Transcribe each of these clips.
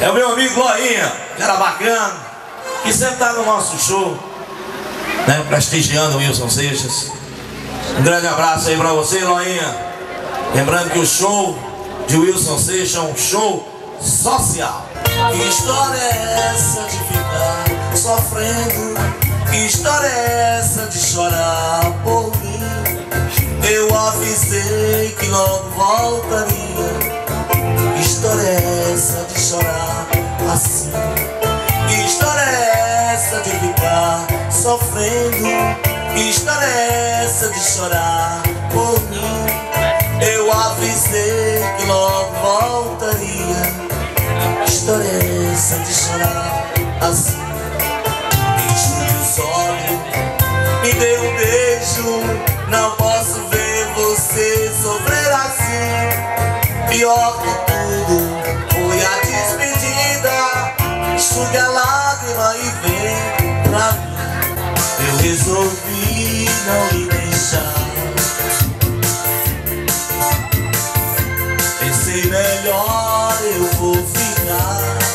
É o meu amigo Loinha, cara bacana, que sempre tá no nosso show, né? Prestigiando o Wilson Seixas. Um grande abraço aí pra você, Loinha. Lembrando que o show de Wilson Seixas é um show social. Que história é essa de ficar sofrendo? Que história é essa de chorar por mim? Eu avisei que logo voltaria. Que história é essa de ficar sofrendo? Que história é essa de chorar por mim? Eu avisei que logo voltaria. Que história é essa de chorar assim? Enxugue os olhos, me dê um beijo. Não posso ver você sofrer assim. Pior que e mim. Eu resolvi não lhe deixar. Pensei melhor, eu vou ficar.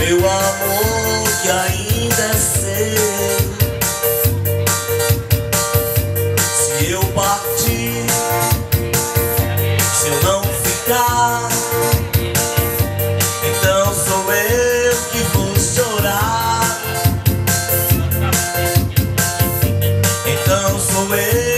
Meu amor que ainda é seu. Se eu partir, se eu não ficar, então sou eu que vou chorar. Então sou eu